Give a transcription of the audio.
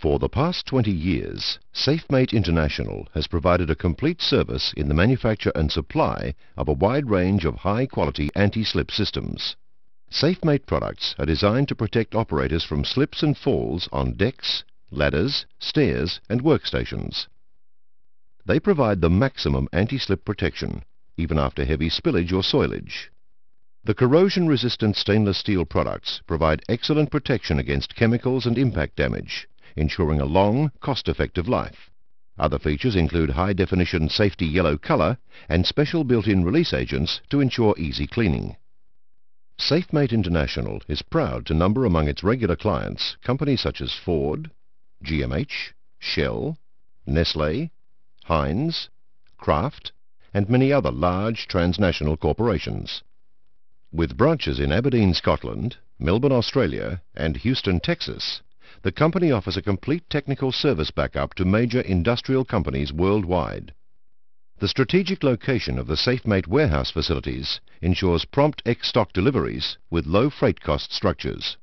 For the past 20 years, SafeMate International has provided a complete service in the manufacture and supply of a wide range of high-quality anti-slip systems. SafeMate products are designed to protect operators from slips and falls on decks, ladders, stairs and workstations. They provide the maximum anti-slip protection, even after heavy spillage or soilage. The corrosion-resistant stainless steel products provide excellent protection against chemicals and impact damage ensuring a long, cost-effective life. Other features include high-definition safety yellow colour and special built-in release agents to ensure easy cleaning. SafeMate International is proud to number among its regular clients companies such as Ford, GMH, Shell, Nestle, Heinz, Kraft and many other large transnational corporations. With branches in Aberdeen, Scotland, Melbourne, Australia and Houston, Texas, the company offers a complete technical service backup to major industrial companies worldwide. The strategic location of the SafeMate warehouse facilities ensures prompt ex-stock deliveries with low freight cost structures.